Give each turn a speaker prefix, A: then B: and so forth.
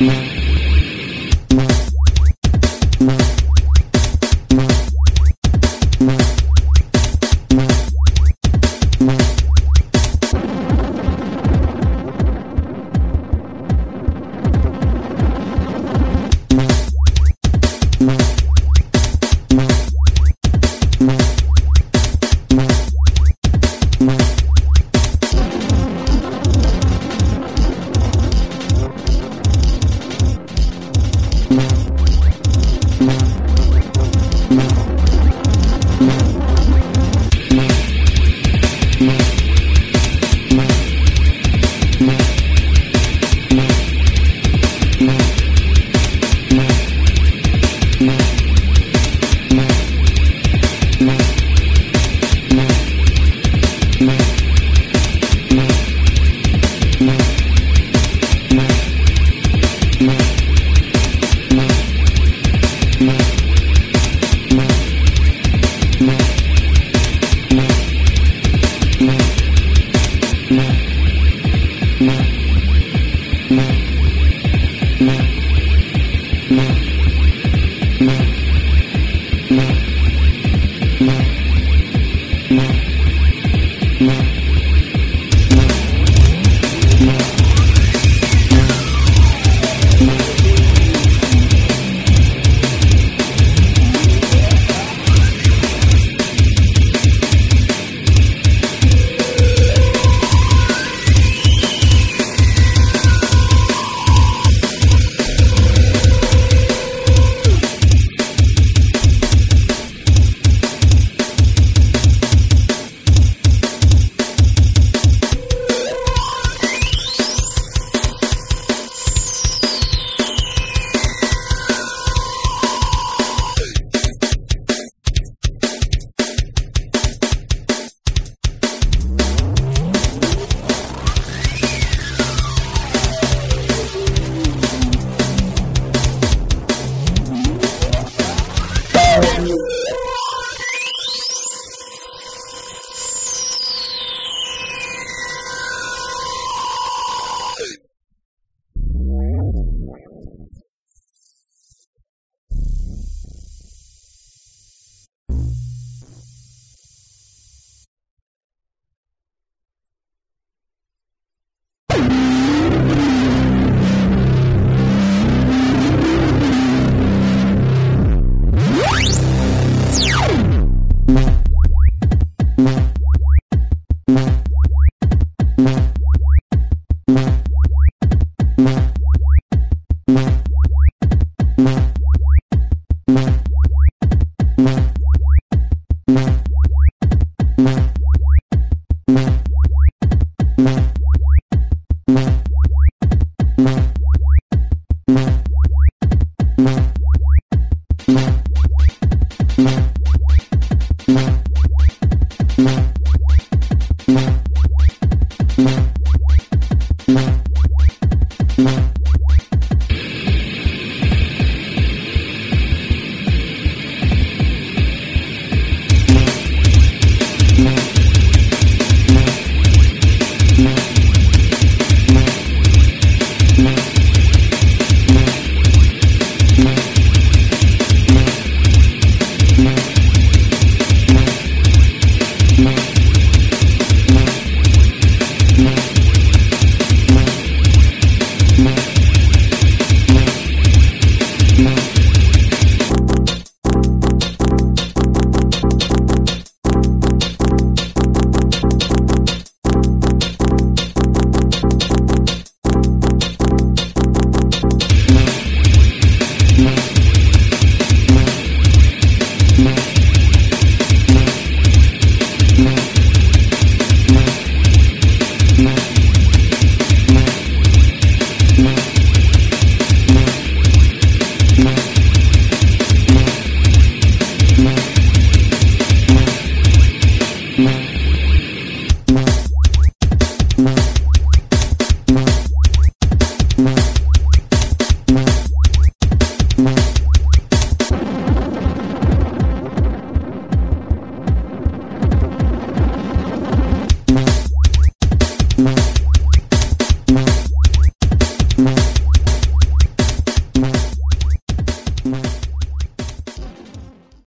A: Thank you. you